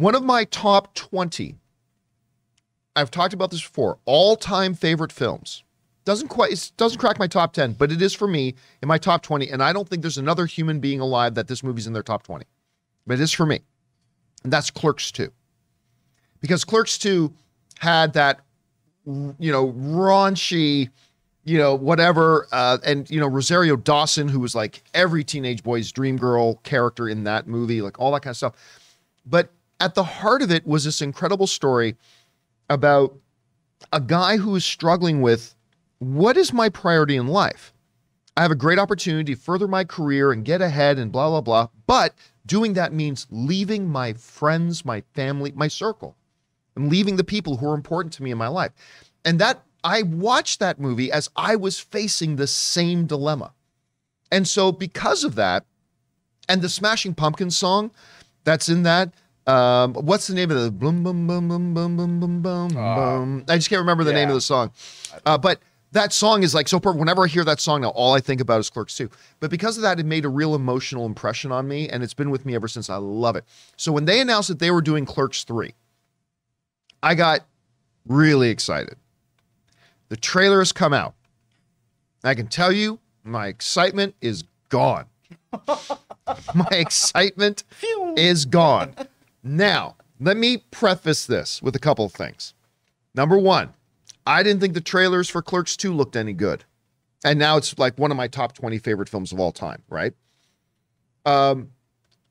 One of my top 20, I've talked about this before, all time favorite films. Doesn't quite, it doesn't crack my top 10, but it is for me in my top 20. And I don't think there's another human being alive that this movie's in their top 20, but it is for me. And that's Clerks 2. Because Clerks 2 had that, you know, raunchy, you know, whatever. Uh, and, you know, Rosario Dawson, who was like every teenage boy's dream girl character in that movie, like all that kind of stuff. But at the heart of it was this incredible story about a guy who is struggling with what is my priority in life? I have a great opportunity to further my career and get ahead and blah, blah, blah. But doing that means leaving my friends, my family, my circle, and leaving the people who are important to me in my life. And that I watched that movie as I was facing the same dilemma. And so, because of that, and the Smashing Pumpkins song that's in that, um, what's the name of the boom, boom, boom, boom, boom, boom, boom, boom, boom? I just can't remember the name of the song. Uh, but that song is like so perfect. Whenever I hear that song now, all I think about is Clerks 2. But because of that, it made a real emotional impression on me, and it's been with me ever since. I love it. So when they announced that they were doing Clerks 3, I got really excited. The trailer has come out. I can tell you, my excitement is gone. my excitement is gone. Now, let me preface this with a couple of things. Number one, I didn't think the trailers for Clerks 2 looked any good. And now it's like one of my top 20 favorite films of all time, right? Um,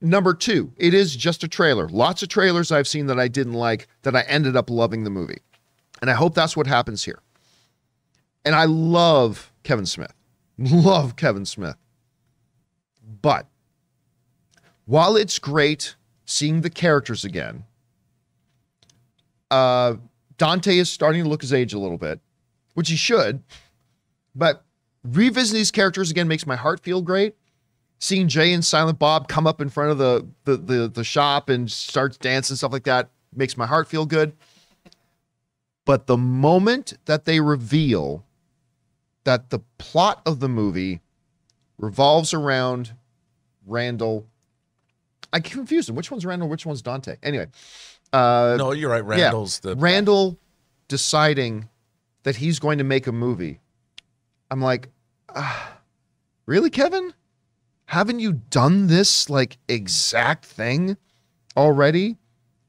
number two, it is just a trailer. Lots of trailers I've seen that I didn't like that I ended up loving the movie. And I hope that's what happens here. And I love Kevin Smith. Love Kevin Smith. But while it's great seeing the characters again, uh, Dante is starting to look his age a little bit, which he should. But revisiting these characters again makes my heart feel great. Seeing Jay and Silent Bob come up in front of the the the, the shop and starts dancing stuff like that makes my heart feel good. But the moment that they reveal that the plot of the movie revolves around Randal. I get confused. Which one's Randal? Which one's Dante? Anyway, uh, No, you're right. Randal's the Randal deciding that he's going to make a movie. I'm like, ah, really, Kevin? Haven't you done this like exact thing already?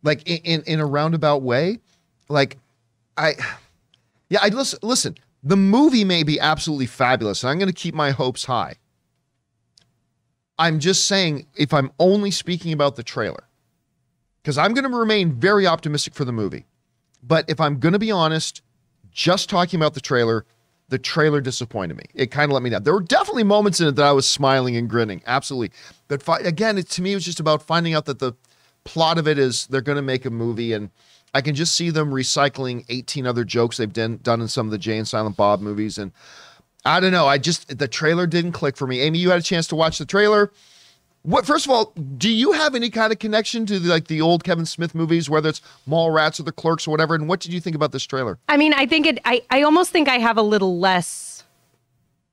Like in in, in a roundabout way? Like, I, yeah, I listen. Listen, the movie may be absolutely fabulous, and I'm going to keep my hopes high. I'm just saying, if I'm only speaking about the trailer, because I'm going to remain very optimistic for the movie. But if I'm going to be honest, just talking about the trailer, the trailer disappointed me. It kind of let me down. There were definitely moments in it that I was smiling and grinning, absolutely. But fi- again, it, to me, it was just about finding out that the plot of it is they're going to make a movie, and I can just see them recycling 18 other jokes they've done, done in some of the Jay and Silent Bob movies. And I don't know. I just, the trailer didn't click for me. Amy, you had a chance to watch the trailer. What first of all, do you have any kind of connection to the, like the old Kevin Smith movies, whether it's Mallrats or The Clerks or whatever? And what did you think about this trailer? I mean, I think it. I I almost think I have a little less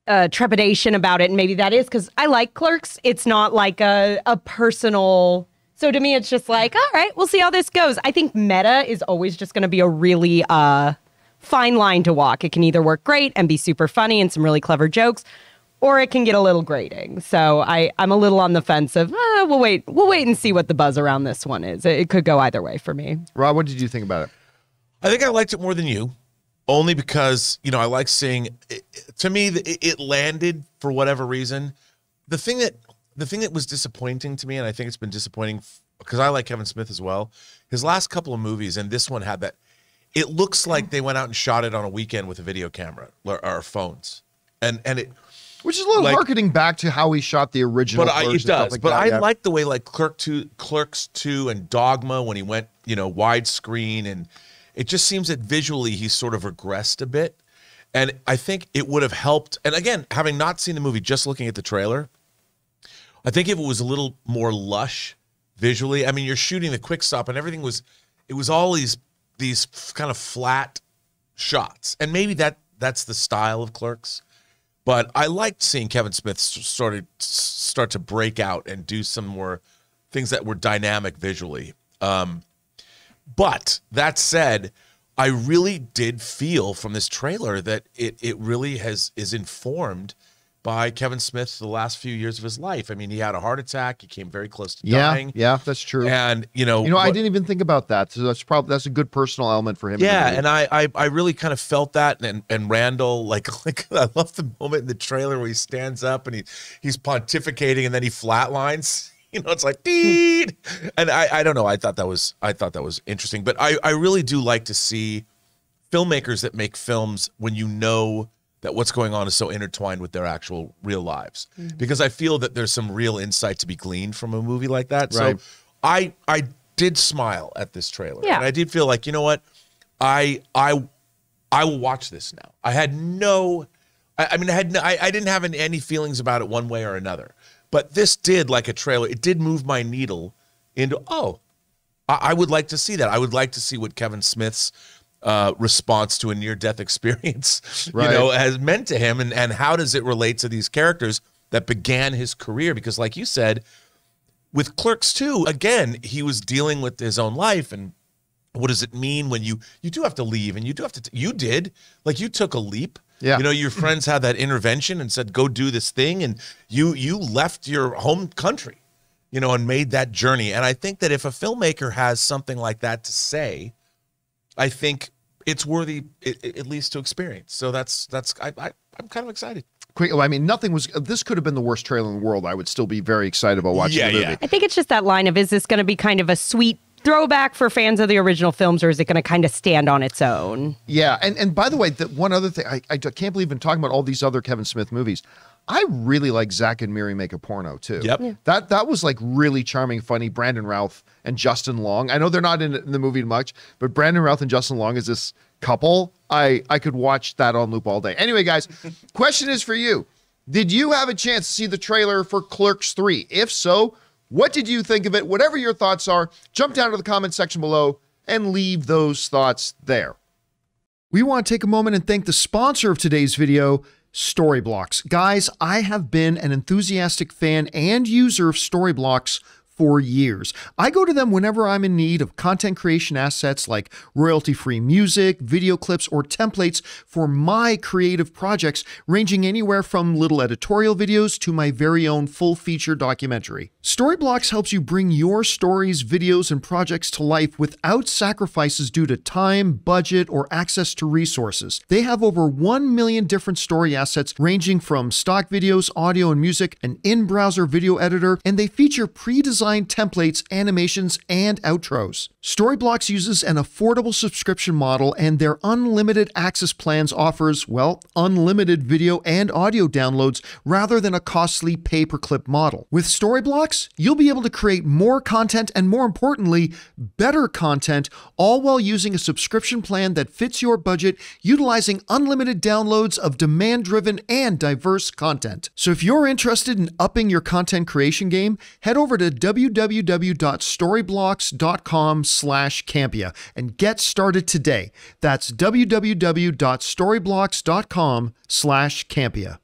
uh, trepidation about it, and maybe that is because I like Clerks. It's not like a a personal. So to me, it's just like, all right, we'll see how this goes. I think meta is always just going to be a really uh, fine line to walk. It can either work great and be super funny and some really clever jokes, or it can get a little grating. So I I'm a little on the fence of uh, we'll wait we'll wait and see what the buzz around this one is. It, it could go either way for me. Rob, what did you think about it? I think I liked it more than you, only because you know I like seeing. It, to me, it, it landed for whatever reason. The thing that the thing that was disappointing to me, and I think it's been disappointing because I like Kevin Smith as well. His last couple of movies, and this one had that. It looks like oh. they went out and shot it on a weekend with a video camera or, or phones, and and it. Which is a little Like- harkening back to how he shot the original. But I, it does. like but that, I yeah. like the way like Clerk two, Clerks two, and Dogma when he went you know widescreen, and it just seems that visually he's sort of regressed a bit. And I think it would have helped. And again, having not seen the movie, just looking at the trailer, I think if it was a little more lush visually, I mean, you're shooting the quick stop, and everything was, it was all these these kind of flat shots, and maybe that that's the style of Clerks. But I liked seeing Kevin Smith sort of start to break out and do some more things that were dynamic visually. Um, But that said, I really did feel from this trailer that it it really has is informed by Kevin Smith the last few years of his life. I mean, he had a heart attack. He came very close to Yeah, dying. yeah, that's true. And you know, you know, I didn't even think about that. So that's probably that's a good personal element for him. Yeah, and I, I I really kind of felt that, and and Randal like like I love the moment in the trailer where he stands up and he he's pontificating and then he flatlines. You know, it's like deed, and I I don't know. I thought that was I thought that was interesting, but I I really do like to see filmmakers that make films when you know that what's going on is so intertwined with their actual real lives. Mm-hmm. Because i feel that there's some real insight to be gleaned from a movie like that. Right. so i i did smile at this trailer. Yeah. and i did feel like you know what? I i i will watch this now. I had no i, I mean i had no, I, I didn't have any, any feelings about it one way or another. But this did like a trailer it did move my needle into oh I, I would like to see that. I would like to see what Kevin Smith's uh, response to a near-death experience, Right. you know, has meant to him, and and how does it relate to these characters that began his career? Because, like you said, with Clerks 2, again, he was dealing with his own life and what does it mean when you you do have to leave and you do have to you did like you took a leap Yeah. you know your friends had that intervention and said go do this thing and you you left your home country you know and made that journey and i think that if a filmmaker has something like that to say i think it's worthy at, at least to experience so that's that's I, I i'm kind of excited Quick, I mean, nothing was. Uh, this could have been the worst trailer in the world. I would still be very excited about watching Yeah, the movie. yeah. I think it's just that line of is this going to be kind of a sweet throwback for fans of the original films, or is it going to kind of stand on its own? Yeah, and and by the way, the one other thing, I, I can't believe in talking about all these other Kevin Smith movies. I really like Zack and Miri make a porno too. Yep. Yeah. That that was like really charming, funny. Brandon Routh and Justin Long. I know they're not in, in the movie much, but Brandon Routh and Justin Long is this couple. I I could watch that on loop all day. Anyway, guys, question is for you: Did you have a chance to see the trailer for Clerks Three? If so, what did you think of it? Whatever your thoughts are, jump down to the comment section below and leave those thoughts there. We want to take a moment and thank the sponsor of today's video, Storyblocks. Guys, I have been an enthusiastic fan and user of Storyblocks for years. I go to them whenever I'm in need of content creation assets like royalty free music, video clips, or templates for my creative projects, ranging anywhere from little editorial videos to my very own full feature documentary. Storyblocks helps you bring your stories, videos, and projects to life without sacrifices due to time, budget, or access to resources. They have over 1 million different story assets ranging from stock videos, audio and music, an in browser video editor, and they feature pre designed templates, animations, and outros. Storyblocks uses an affordable subscription model, and their unlimited access plans offers, well, unlimited video and audio downloads rather than a costly pay per clip model. With Storyblocks, you'll be able to create more content and, more importantly, better content, all while using a subscription plan that fits your budget, utilizing unlimited downloads of demand driven and diverse content. So if you're interested in upping your content creation game, head over to www.storyblocks.com slash Campea and get started today. That's www.storyblocks.com slash Campea.